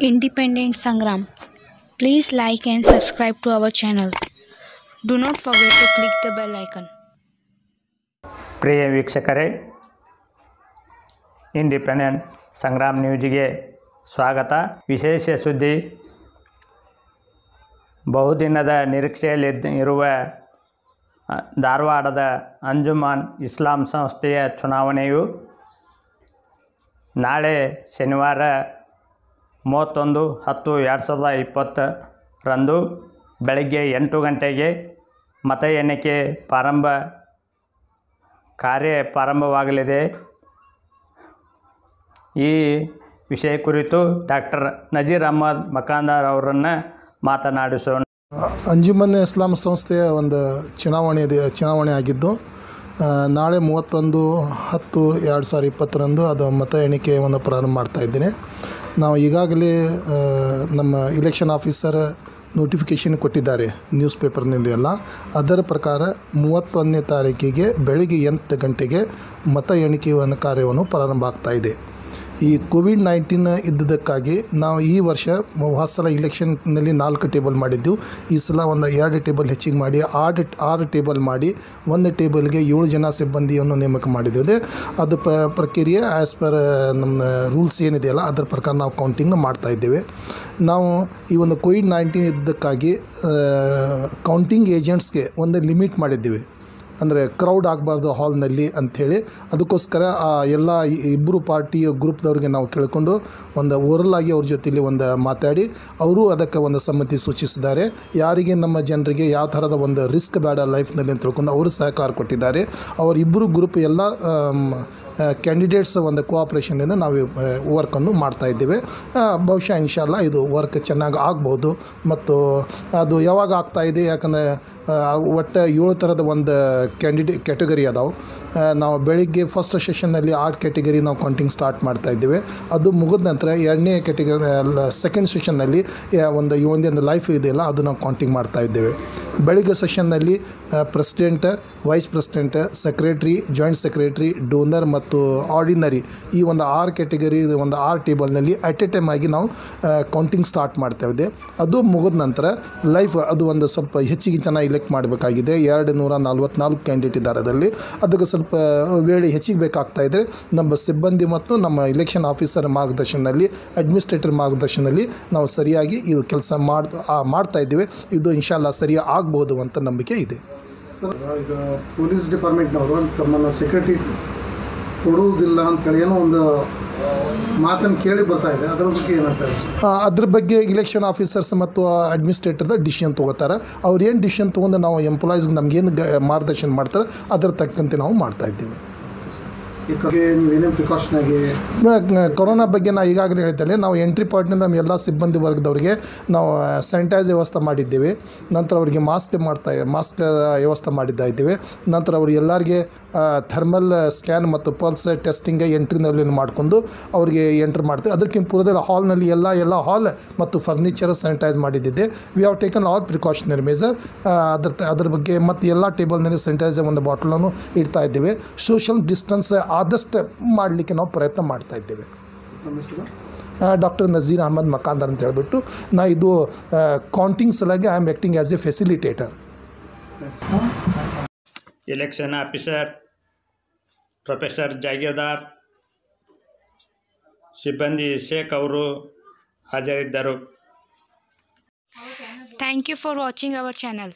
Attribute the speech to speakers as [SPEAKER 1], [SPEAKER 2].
[SPEAKER 1] Independent Sangram. Please like and subscribe to our channel. Do not forget to click the bell icon.
[SPEAKER 2] ಪ್ರಿಯ ವೀಕ್ಷಕರೇ independent Sangram ನ್ಯೂಜಿಗೆ ಸ್ವಾಗತ ವಿಶೇಷ ಸುದ್ದಿ ಬಹುದಿನದ ನಿರೀಕ್ಷೆಯಲ್ಲಿ ಇರುವ ಧಾರವಾಡದ ಅಂಜುಮಾನ್ ಇಸ್ಲಾಂ ಸಂಸ್ಥೆಯ ಚುನಾವಣೆಯು ನಾಳೆ ಶನಿವಾರ ಮೂವತ್ತೊಂದು, ಹತ್ತು, ಎರಡು ಸಾವಿರದ ಇಪ್ಪತ್ತರಂದು ಬೆಳಗ್ಗೆ ಎಂಟು ಗಂಟೆಗೆ ಮತ ಎಣಿಕೆ ಪ್ರಾರಂಭ ಕಾರ್ಯ ಪ್ರಾರಂಭವಾಗಲಿದೆ. ಈ ವಿಷಯ ಕುರಿತು ಡಾಕ್ಟರ್ ನಜೀರ್ ಅಹಮದ್ ಮಕಾಂದಾರ್ ಅವರನ್ನು ಮಾತನಾಡಿಸೋಣ.
[SPEAKER 3] ಅಂಜುಮನ್ ಇಸ್ಲಾಂ ಸಂಸ್ಥೆಯ ಒಂದು ಚುನಾವಣೆ ಇದೆ, ಚುನಾವಣೆ ಆಗಿದ್ದು ನಾಳೆ ಮೂವತ್ತೊಂದು, ಹತ್ತು, ಎರಡು ಸಾವಿರ ಇಪ್ಪತ್ತರಂದು ಅದು ಮತ ಎಣಿಕೆಯನ್ನು ಪ್ರಾರಂಭ ಮಾಡ್ತಾ ಇದ್ದೀನಿ. ನಾವು ಈಗಾಗಲೇ ನಮ್ಮ ಇಲೆಕ್ಷನ್ ಆಫೀಸರ್ ನೋಟಿಫಿಕೇಷನ್ ಕೊಟ್ಟಿದ್ದಾರೆ ನ್ಯೂಸ್ ಪೇಪರ್ನಲ್ಲಿ ಎಲ್ಲ. ಅದರ ಪ್ರಕಾರ ಮೂವತ್ತೊಂದನೇ ತಾರೀಕಿಗೆ ಬೆಳಗ್ಗೆ ಎಂಟು ಗಂಟೆಗೆ ಮತ ಎಣಿಕೆಯ ಕಾರ್ಯವನ್ನು ಪ್ರಾರಂಭ ಆಗ್ತಾ ಇದೆ. ಈ ಕೋವಿಡ್ ನೈನ್ಟೀನ್ ಇದ್ದದಕ್ಕಾಗಿ ನಾವು ಈ ವರ್ಷ ಸಲ ಇಲೆಕ್ಷನ್ನಲ್ಲಿ ನಾಲ್ಕು ಟೇಬಲ್ ಮಾಡಿದ್ದೆವು. ಈ ಸಲ ಒಂದು ಎರಡು ಟೇಬಲ್ ಹೆಚ್ಚಿಗೆ ಮಾಡಿ, ಆರು ಆರು ಟೇಬಲ್ ಮಾಡಿ, ಒಂದು ಟೇಬಲ್ಗೆ ಏಳು ಜನ ಸಿಬ್ಬಂದಿಯನ್ನು ನೇಮಕ ಮಾಡಿದ್ದೇವೆ. ಅದು ಪ ಪ್ರಕ್ರಿಯೆ ಆ್ಯಸ್ ಪರ್ ನಮ್ಮ ರೂಲ್ಸ್ ಏನಿದೆಯಲ್ಲ, ಅದರ ಪ್ರಕಾರ ನಾವು ಕೌಂಟಿಂಗ್ನ ಮಾಡ್ತಾ ಇದ್ದೇವೆ. ನಾವು ಈ ಒಂದು ಕೋವಿಡ್ ನೈನ್ಟೀನ್ ಇದ್ದಕ್ಕಾಗಿ ಕೌಂಟಿಂಗ್ ಏಜೆಂಟ್ಸ್ಗೆ ಒಂದು ಲಿಮಿಟ್ ಮಾಡಿದ್ದೀವಿ. ಅಂದರೆ ಕ್ರೌಡ್ ಆಗಬಾರ್ದು ಹಾಲ್ನಲ್ಲಿ ಅಂಥೇಳಿ. ಅದಕ್ಕೋಸ್ಕರ ಆ ಎಲ್ಲ ಇಬ್ಬರು ಪಾರ್ಟಿಯ ಗ್ರೂಪ್ದವ್ರಿಗೆ ನಾವು ಕೇಳಿಕೊಂಡು ಒಂದು ಓರಲ್ ಆಗಿ ಅವ್ರ ಜೊತೆಲಿ ಒಂದು ಮಾತಾಡಿ. ಅವರು ಅದಕ್ಕೆ ಒಂದು ಸಮ್ಮತಿ ಸೂಚಿಸಿದ್ದಾರೆ. ಯಾರಿಗೆ ನಮ್ಮ ಜನರಿಗೆ ಯಾವ ಥರದ ಒಂದು ರಿಸ್ಕ್ ಬೇಡ ಲೈಫ್ನಲ್ಲಿ ಅಂತ ತಿಳ್ಕೊಂಡು ಅವರು ಸಹಕಾರ ಕೊಟ್ಟಿದ್ದಾರೆ. ಅವರಿಬ್ಬರು ಗ್ರೂಪ್ ಎಲ್ಲ ಕ್ಯಾಂಡಿಡೇಟ್ಸ್ ಒಂದು ಕೋಆಪ್ರೇಷನಿಂದ ನಾವು ವರ್ಕನ್ನು ಮಾಡ್ತಾ ಇದ್ದೇವೆ. ಆ, ಬಹುಶಃ ಇನ್ಶಾಲ್ಲ ಇದು ವರ್ಕ್ ಚೆನ್ನಾಗಿ ಆಗ್ಬೋದು. ಮತ್ತು ಅದು ಯಾವಾಗ ಆಗ್ತಾಯಿದೆ ಯಾಕಂದರೆ ಒಟ್ಟು ಏಳು ಥರದ ಒಂದು ಕ್ಯಾಂಡಿಡೇ ಕ್ಯಾಟಗರಿ ಅದಾವೆ. ನಾವು ಬೆಳಿಗ್ಗೆ ಫಸ್ಟ್ ಸೆಷನ್ನಲ್ಲಿ ಆರ್ಟ್ ಕ್ಯಾಟಗರಿ ನಾವು ಕೌಂಟಿಂಗ್ ಸ್ಟಾರ್ಟ್ ಮಾಡ್ತಾ ಇದ್ದೇವೆ. ಅದು ಮುಗಿದ ನಂತರ ಎರಡನೇ ಕ್ಯಾಟಗರಿ ಸೆಕೆಂಡ್ ಸೆಷನ್ನಲ್ಲಿ ಒಂದು ಇವೊಂದೇ ಒಂದು ಲೈಫ್ ಇದೆಯಲ್ಲ ಅದು ನಾವು ಕೌಂಟಿಂಗ್ ಮಾಡ್ತಾ ಇದ್ದೇವೆ. ಬೆಳಿಗ್ಗೆ ಸೆಷನ್ನಲ್ಲಿ president, vice president, secretary, joint secretary, donor ಮತ್ತು ಆರ್ಡಿನರಿ ಈ ಒಂದು ಆರು ಕ್ಯಾಟಗರಿ ಒಂದು ಆರು ಟೇಬಲ್ನಲ್ಲಿ ಅಟ್ ಎ ಟೈಮ್ ಆಗಿ ನಾವು ಕೌಂಟಿಂಗ್ ಸ್ಟಾರ್ಟ್ ಮಾಡ್ತಾ ಇದ್ದೆ ಅದು ಮುಗಿದ ನಂತರ ಲೈಫ್ ಅದು ಒಂದು ಸ್ವಲ್ಪ ಹೆಚ್ಚಿಗೆ ಜನ ಇಲೆಕ್ಟ್ ಮಾಡಬೇಕಾಗಿದೆ. ಎರಡು ನೂರ ನಲ್ವತ್ನಾಲ್ಕು ಕ್ಯಾಂಡಿಡೇಟ್ ಇದ್ದಾರೆ ಅದಕ್ಕೆ ಸ್ವಲ್ಪ ವೇಳೆ ಹೆಚ್ಚಿಗೆ ಬೇಕಾಗ್ತಾ ಇದ್ದರೆ ನಮ್ಮ ಸಿಬ್ಬಂದಿ ಮತ್ತು ನಮ್ಮ ಇಲೆಕ್ಷನ್ ಆಫೀಸರ್ ಮಾರ್ಗದರ್ಶನದಲ್ಲಿ ಅಡ್ಮಿನಿಸ್ಟ್ರೇಟರ್ ಮಾರ್ಗದರ್ಶನದಲ್ಲಿ ನಾವು ಸರಿಯಾಗಿ ಇದು ಕೆಲಸ ಮಾಡ್ ಮಾಡ್ತಾ ಇದ್ದೀವಿ. ಇದು ಇನ್ಶಾಲ್ಲ ಸರಿ ಆಗ್ಬೋದು ಅಂತ ನಂಬಿಕೆ ಇದೆ.
[SPEAKER 4] ಸರ್ ಈಗ ಪೊಲೀಸ್ ಡಿಪಾರ್ಟ್ಮೆಂಟ್ನವರು ತಮ್ಮನ್ನು ಸೆಕ್ಯೂರಿಟಿ ಕೊಡುವುದಿಲ್ಲ ಅಂತೇಳಿ ಏನೋ ಒಂದು ಮಾತನ್ನು ಕೇಳಿ ಬರ್ತಾ ಇದೆ. ಅದರ ಬಗ್ಗೆ ಏನಂತಾರೆ
[SPEAKER 3] ಅದ್ರ ಬಗ್ಗೆ ಇಲೆಕ್ಷನ್ ಆಫೀಸರ್ಸ್ ಮತ್ತು ಅಡ್ಮಿನಿಸ್ಟ್ರೇಟರ್ದ ಡಿಸಿಷನ್ ತೊಗೋತಾರೆ. ಅವ್ರು ಏನು ಡಿಸಿಷನ್ ತೊಗೊಂಡು ನಾವು ಎಂಪ್ಲಾಯೀಸ್ಗೆ ನಮ್ಗೇನು ಗ ಮಾರ್ಗದರ್ಶನ ಮಾಡ್ತಾರೆ ಅದರ ತಕ್ಕಂತೆ ನಾವು ಮಾಡ್ತಾ ಇದ್ದೀವಿ. ಕೊರೋನಾ ಬಗ್ಗೆ ನಾ ಈಗಾಗಲೇ ಹೇಳ್ತೇನೆ ನಾವು ಎಂಟ್ರಿ ಪಾಯಿಂಟ್ನ ನಮ್ಮ ಎಲ್ಲ ಸಿಬ್ಬಂದಿ ವರ್ಗದವರಿಗೆ ನಾವು ಸ್ಯಾನಿಟೈಸ್ ವ್ಯವಸ್ಥೆ ಮಾಡಿದ್ದೇವೆ. ನಂತರ ಅವರಿಗೆ ಮಾಸ್ಕ್ ಮಾಡ್ತಾ ಮಾಸ್ಕ್ ವ್ಯವಸ್ಥೆ ಮಾಡಿದ್ದಾ ಇದ್ದೇವೆ. ನಂತರ ಅವ್ರು ಎಲ್ಲರಿಗೆ ಥರ್ಮಲ್ ಸ್ಕ್ಯಾನ್ ಮತ್ತು ಪಲ್ಸ್ ಟೆಸ್ಟಿಂಗ್ ಎಂಟ್ರಿನಲ್ಲಿ ಮಾಡಿಕೊಂಡು ಅವರಿಗೆ ಎಂಟ್ರ್ ಮಾಡ್ತೀವಿ. ಅದಕ್ಕಿಂತ ಪೂರ್ವದಲ್ಲಿ ಹಾಲ್ನಲ್ಲಿ ಎಲ್ಲ ಎಲ್ಲ ಹಾಲ್ ಮತ್ತು furniture sanitise ಮಾಡಿದ್ದಿದ್ದೆ. We have taken all precautionary measure ಅದ್ರ ಅದ್ರ ಬಗ್ಗೆ ಮತ್ತು ಎಲ್ಲ ಟೇಬಲ್ನಲ್ಲಿ ಸ್ಯಾನಿಟೈಸರ್ ಒಂದು ಬಾಟ್ಲನ್ನು ಇಡ್ತಾ ಇದ್ದೇವೆ. ಸೋಷಿಯಲ್ ಡಿಸ್ಟೆನ್ಸ್ ಆದಷ್ಟು ಮಾಡಲಿಕ್ಕೆ ನಾವು ಪ್ರಯತ್ನ ಮಾಡ್ತಾ ಇದ್ದೇವೆ. ಡಾಕ್ಟರ್ ನಜೀರ್ ಅಹಮದ್ ಮಕಾಂದರ್ ಅಂತ ಹೇಳಿಬಿಟ್ಟು ನಾ ಇದು counting ಸಲಾಗಿ I am acting as a facilitator
[SPEAKER 2] election officer professor Jagirdar ಸಿಬ್ಬಂದಿ ಶೇಖ್ ಅವರು ಹಾಜರಿದ್ದರು.
[SPEAKER 1] Thank you for watching our channel.